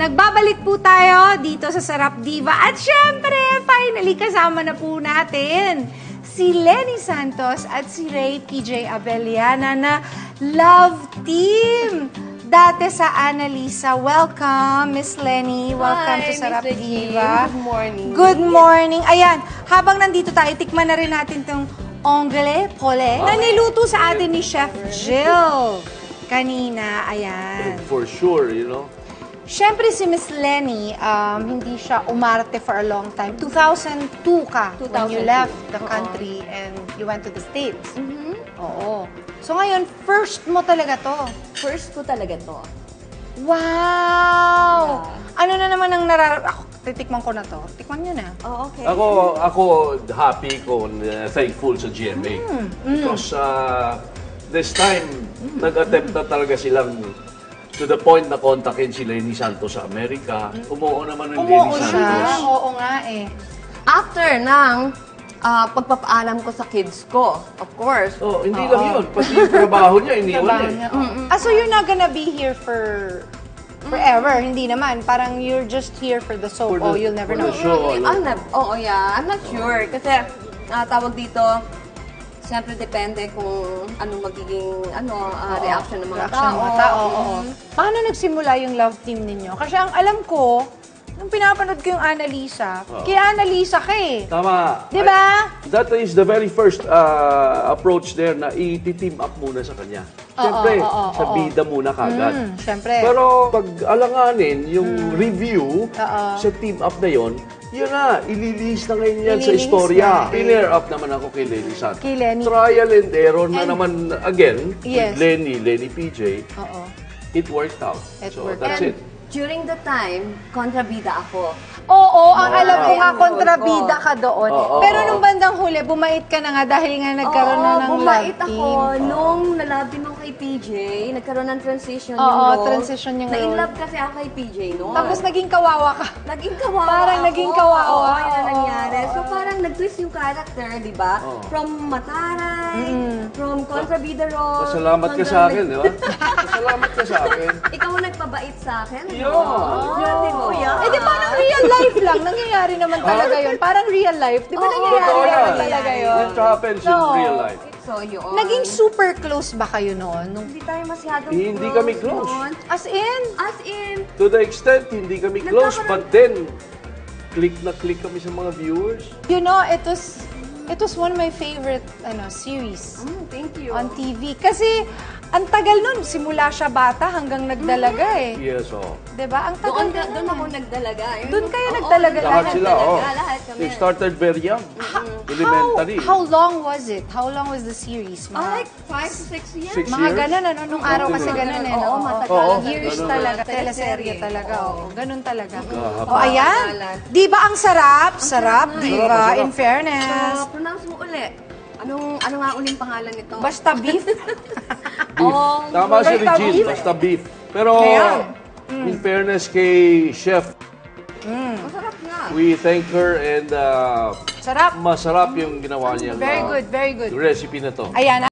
Nagbabalik po tayo dito sa Sarap Diva. At syempre, finally, kasama na po natin si Lenny Santos at si Ray PJ Abeliana na love team. Dati sa Annalisa. Welcome, Miss Lenny. Welcome Hi, to Sarap Regine. Diva. Good morning. Good morning. Ayan, habang nandito tayo, tikman na rin natin itong onglet pole na niluto sa atin ni Chef Jill kanina. Ayan. For sure, you know. Siyempre si Miss Lenny, um, hindi siya umarte for a long time. 2002 ka when you 2002. left the Oo. country and you went to the States. Mhm. Oo. So ngayon, first mo talaga to. First ko talaga to. Wow! Ano na naman ang narar... Ako, titikman ko na to. Tikman nyo na. Oh, okay. Ako, ako happy ko, and, uh, thankful sa GMA. Because uh, this time, nag-attempt na talaga silang to the point na kontakin si Lenny Santos sa Amerika. Umuo naman ng Lenny Umuo siya. Santos. Oo nga eh. After ng ah, pagpapaalam ko sa kids ko, of course. Oh, hindi lang yun. Pati yung trabaho niya, iniwan Trabaho eh. niya. Ah, so you're not gonna be here for forever? Hindi naman. Parang you're just here for the soap. For the- oh, you'll never for know. the show. Not, oo, yeah. I'm not sure. Kasi, ah, tawag dito, siyempre depende kung ano magiging ano ah, reaction ng mga Reaction tao. ng mga tao, oo. Paano nagsimula yung love team ninyo? Kasi ang alam ko, nung pinapanood ko yung Annalisa, kay Annalisa ka eh. Tama. Di ba? That is the very first uh, approach there na i-team up muna sa kanya. Siyempre, oo, oo, sa oo. bida muna kagad. Mm, syempre. Pero pag alanganin yung review Oo. sa team up na yon, yun na, ililihis na ngayon yan sa Ililihis istorya. na. Pinair up naman ako kay Lenny Santos. Kay Lenny. Trial and error na And- naman again Yes. with Lenny, Lenny PJ. Oo. It worked out. It so worked that's And it. During the time, kontrabida ako. Oo, ang alam ko nga kontrabida ka doon. Oo, Pero oo. nung bandang huli, bumait ka na nga dahil nga nagkaroon Oo, na ng bumait love ako team. nung nalabi mo kay PJ, nagkaroon ng transition Oo, yung role. transition yung role. love kasi ako kay PJ noon. Tapos naging kawawa ka. Naging kawawa Parang ako. naging kawawa. Oo, yun ang Oo, nangyari. oo. So parang nag-twist yung character, di ba? Oo. From Mataray, from Contrabida role. Pasalamat ka sa akin, di ba? Pasalamat ka sa akin. Ikaw ang nagpabait sa akin. di Yeah. ba? Swerte mo, yeah. Eh di parang real life lang. Nangyayari naman talaga yun. Parang real life. Di ba Oo, nangyayari Totoo naman yan. talaga yun? It happens in No. real life. So, yun. Naging super close ba kayo noon? Nung- Hindi tayo masyadong Hindi kami close. noon. As in? As in, To the extent, hindi kami close, but then, click na click kami sa mga viewers. You know, it was it was one of my favorite ano series mm, thank you. on TV. Kasi ang tagal nun, simula siya bata hanggang nagdalaga eh. Yes, oh. 'Di ba? Ang tagal Doon, ka, nun doon eh. ako nagdalaga. Doon kayo nagdalaga Lahat lahat. sila, oh. Lahat kami. They started very young. Elementary. How, how long was it? How long was the series? Ah, Mga, like five to six years. Six mga years? ganun ano, nung araw kasi ganun eh. Oo, matagal. Oo, Years ganun. talaga, Teleserye. teleserye talaga. Oo, ganun talaga. Ah, Oh, ayan. Di ba ang sarap? Sarap, sarap. di Sarap, ba? sarap. In fairness. So, pronounce mo uli. Anong, ano nga uling pangalan nito? Basta beef. Beef. Oh, Tama si Regine, beef. basta beef. Pero, Kaya, in fairness kay Chef, masarap nga. We thank her and uh, Sarap. masarap yung ginawa niya. Very good, very good. Recipe na to. Ayan,